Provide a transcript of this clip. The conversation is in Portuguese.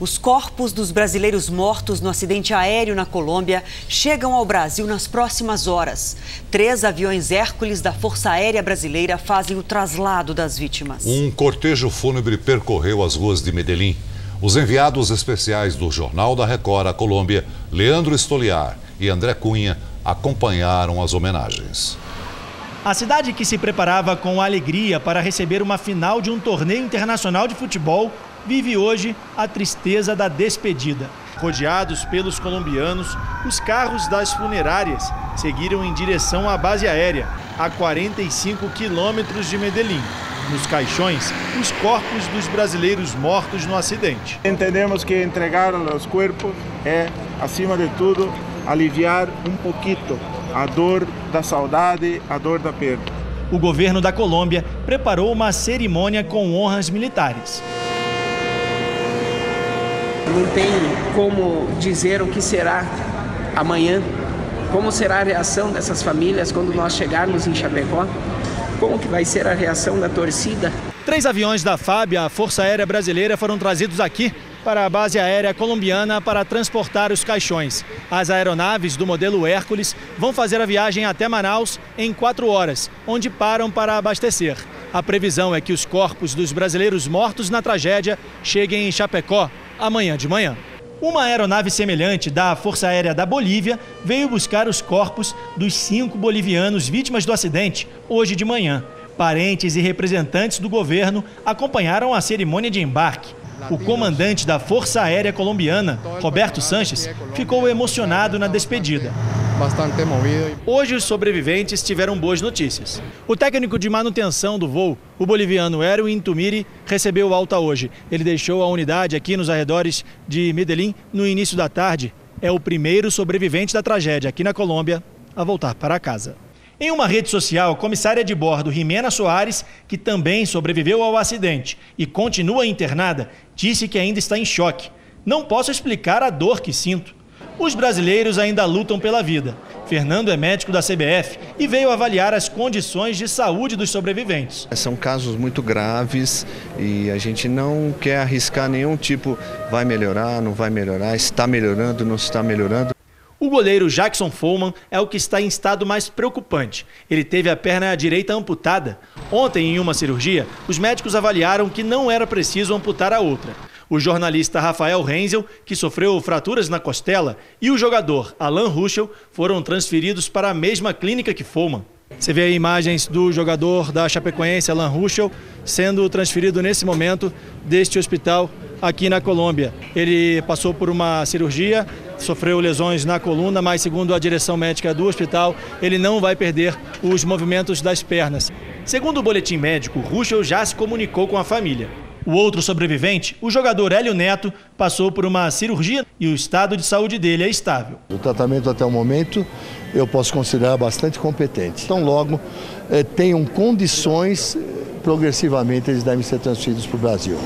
Os corpos dos brasileiros mortos no acidente aéreo na Colômbia chegam ao Brasil nas próximas horas. Três aviões Hércules da Força Aérea Brasileira fazem o traslado das vítimas. Um cortejo fúnebre percorreu as ruas de Medellín. Os enviados especiais do Jornal da Record à Colômbia, Leandro Estoliar e André Cunha, acompanharam as homenagens. A cidade que se preparava com alegria para receber uma final de um torneio internacional de futebol vive hoje a tristeza da despedida. Rodeados pelos colombianos, os carros das funerárias seguiram em direção à base aérea, a 45 quilômetros de Medellín. Nos caixões, os corpos dos brasileiros mortos no acidente. Entendemos que entregar os corpos é, acima de tudo, aliviar um pouquinho a dor da saudade, a dor da perda. O governo da Colômbia preparou uma cerimônia com honras militares. Não tem como dizer o que será amanhã, como será a reação dessas famílias quando nós chegarmos em Chapecó, como que vai ser a reação da torcida. Três aviões da FAB, a Força Aérea Brasileira, foram trazidos aqui para a base aérea colombiana para transportar os caixões. As aeronaves do modelo Hércules vão fazer a viagem até Manaus em quatro horas, onde param para abastecer. A previsão é que os corpos dos brasileiros mortos na tragédia cheguem em Chapecó amanhã de manhã. Uma aeronave semelhante da Força Aérea da Bolívia veio buscar os corpos dos cinco bolivianos vítimas do acidente hoje de manhã. Parentes e representantes do governo acompanharam a cerimônia de embarque. O comandante da Força Aérea Colombiana, Roberto Sanches, ficou emocionado na despedida. Hoje os sobreviventes tiveram boas notícias. O técnico de manutenção do voo, o boliviano Erwin Tumiri, recebeu alta hoje. Ele deixou a unidade aqui nos arredores de Medellín no início da tarde. É o primeiro sobrevivente da tragédia aqui na Colômbia a voltar para casa. Em uma rede social, a comissária de bordo, Jimena Soares, que também sobreviveu ao acidente e continua internada, disse que ainda está em choque. Não posso explicar a dor que sinto. Os brasileiros ainda lutam pela vida. Fernando é médico da CBF e veio avaliar as condições de saúde dos sobreviventes. São casos muito graves e a gente não quer arriscar nenhum tipo, vai melhorar, não vai melhorar, está melhorando, não está melhorando. O goleiro Jackson Follman é o que está em estado mais preocupante. Ele teve a perna direita amputada. Ontem, em uma cirurgia, os médicos avaliaram que não era preciso amputar a outra. O jornalista Rafael Renzel, que sofreu fraturas na costela, e o jogador Alan Ruschel foram transferidos para a mesma clínica que Follman. Você vê imagens do jogador da Chapecoense, Alan Ruschel, sendo transferido nesse momento deste hospital aqui na Colômbia. Ele passou por uma cirurgia, sofreu lesões na coluna, mas segundo a direção médica do hospital, ele não vai perder os movimentos das pernas. Segundo o boletim médico, Ruschel já se comunicou com a família. O outro sobrevivente, o jogador Hélio Neto, passou por uma cirurgia e o estado de saúde dele é estável. O tratamento até o momento eu posso considerar bastante competente. Então, logo eh, tenham condições, progressivamente eles devem ser transferidos para o Brasil.